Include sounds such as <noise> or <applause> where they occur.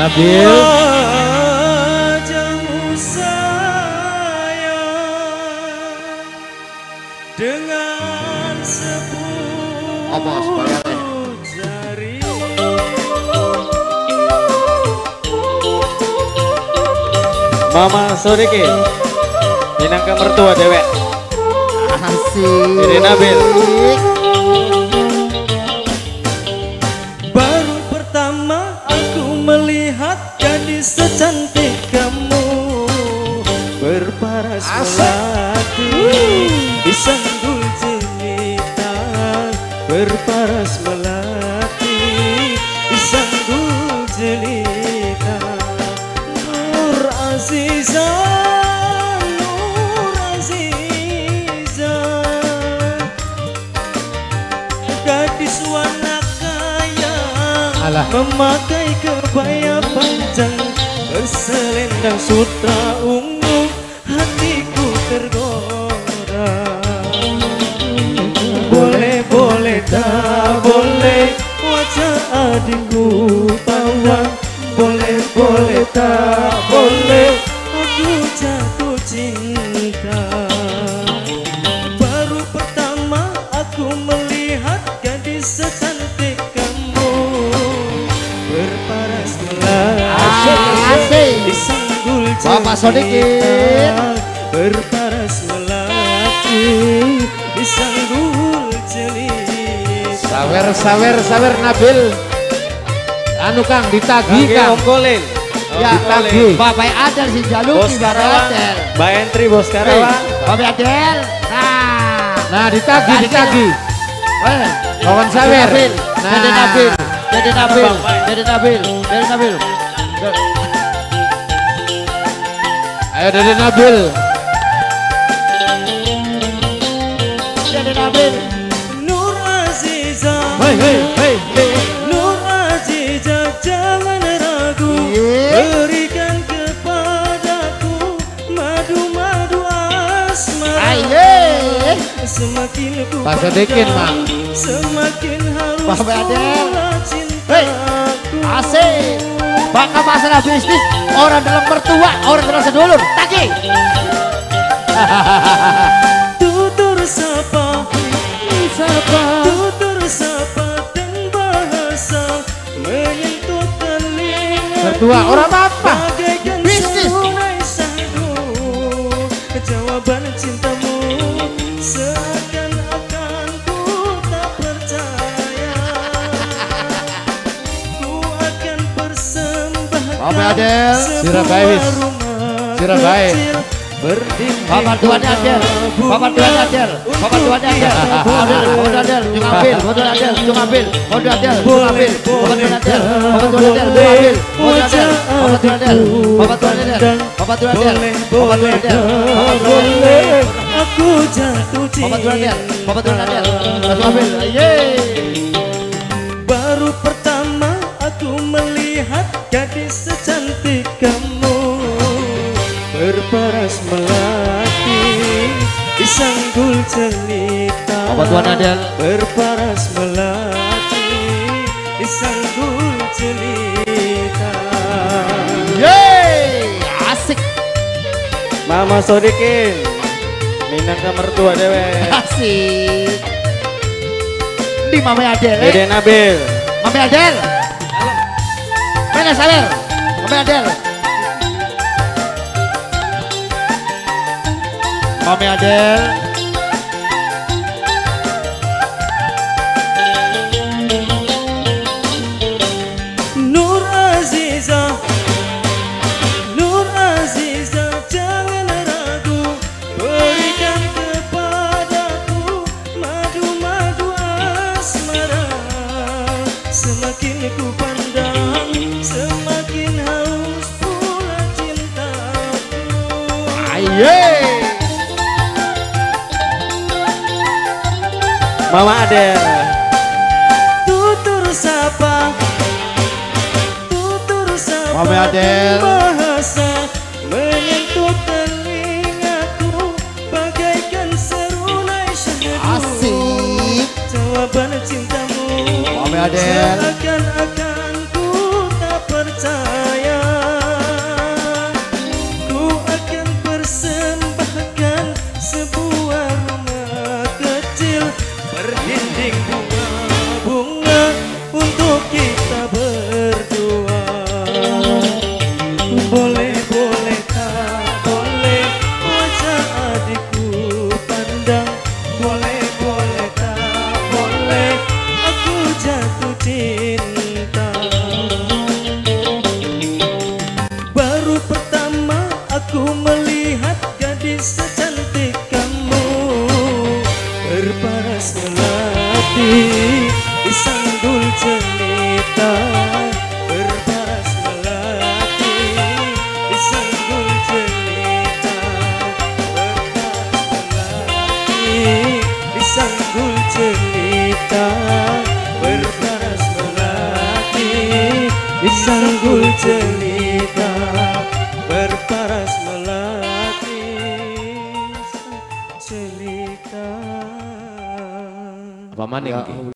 Nabil. Wajahmu sayang dengan sepuluh Apa sebagai. Mama Sodiki. Minangka mertua dewek. Asik. Dede Nabil. Melati Disanggul jelita Berparas melati Disanggul jelita. Nur Aziza Nur Aziza. Gadis warna kaya Alah. Memakai kebaya panjang Berselendang sutra ungu nandito tergora Bapak Sodikin. Berparas melati Disanggul jelita Sawer sawer sawer Nabil. Anu Kang ditagih Kaki Kang. ongkolin. Ya ditagih. Bapak Adel si Bos Bapak Karawang. Adel. Mbak Entri bos Karawang. Bapak Adel. Nah. Nah ditagih ditagih. Eh, kawan sawer. Nah. Dede Nabil. Dede Nabil. Dede Nabil. Dede Nabil. Ayo Dede Nabil. Dede Nabil. Nur Aziza Hei hei hei hei. Nur Aziza jangan ragu Iya. Berikan kepadaku Madu-madu asmara Ayo. Semakin ku Pak Sodikin, Mang. Semakin harus pula Hei. cintaku Asik. Bakal masalah bisnis orang dalam mertua, orang dalam sedulur. Taki. Tutur sapa Sapa Tutur sapa dan bahasa Menyentuh telinga Mertua orang apa? Bapak Adel, rumah Sirabais. kecil Berdinding Bapak Tuan Adel, Bapak Tuan Adel, Bapak Tuan Adel, Adel, Bapak Adel, Jung Abil, Bapak Tuan Adel, Jung Abil, Bapak Tuan Adel, Jung Abil, Bapak Tuan Adel, Bapak Tuan Adel, Jung Abil, Bapak Tuan Adel, Bapak Tuan Adel, Bapak Tuan Adel, Bapak Tuan Adel, Bapak Tuan Adel, Bapak Tuan Adel, Aku jatuh Bapak Tuan Adel, Bapak Tuan Adel, Bapak Tuan Abil, yeay. Baru pertama gadis secantik kamu Berparas melati Disanggul jelita Bapak Tuan Adel. Berparas melati Disanggul jelita Yeay, asik, Mama Sodikin. Minangka mertua dewek. <laughs> asik. Di Mama Adel, eh. Dede Nabil. Mama Adel. Saler? Mama Adel. Mama Adel. Mama Adel. Tutur sapa Tutur sapa Mami Adel. Bahasa menyentuh telingaku Bagaikan serunai syahdu Asik. Jawaban cintamu Mami Adel. iki disanggul cerita berbas melati. Cerita melati. Cerita melati. Cerita Cerita Apa maning?